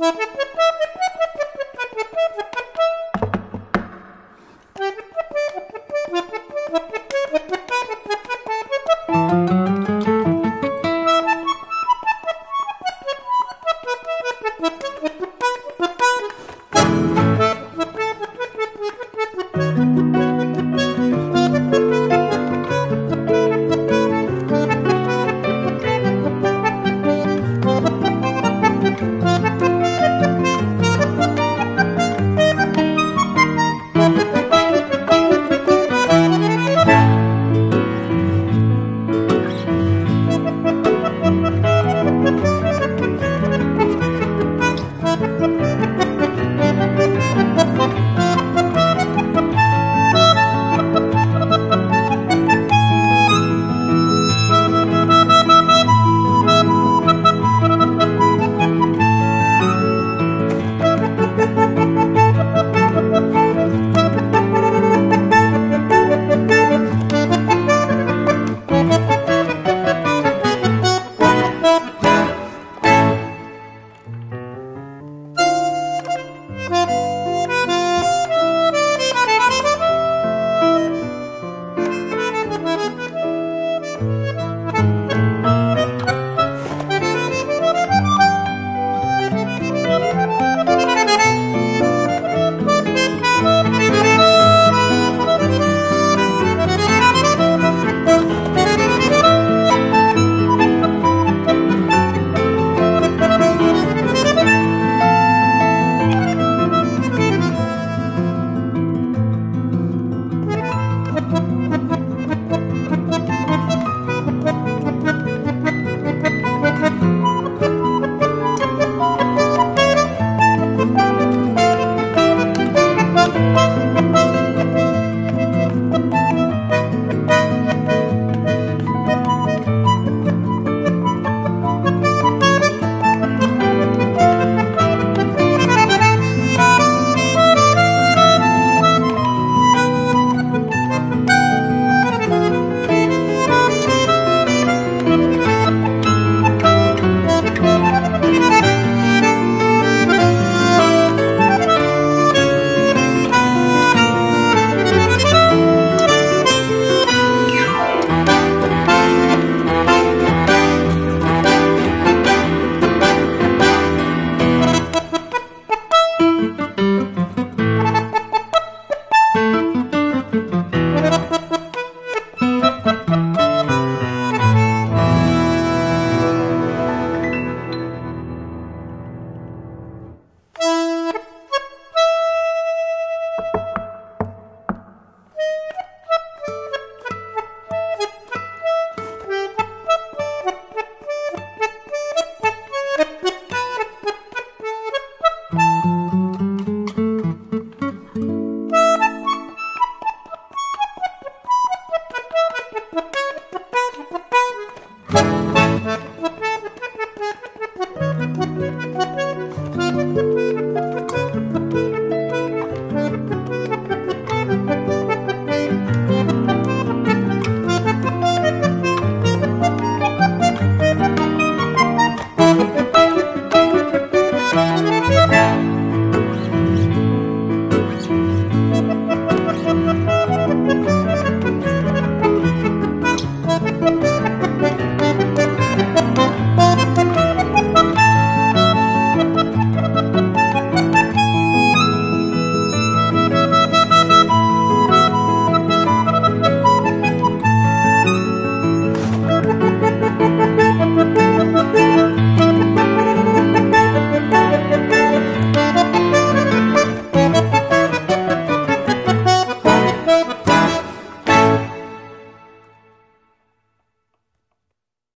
Ha ha ha ha ha! thank you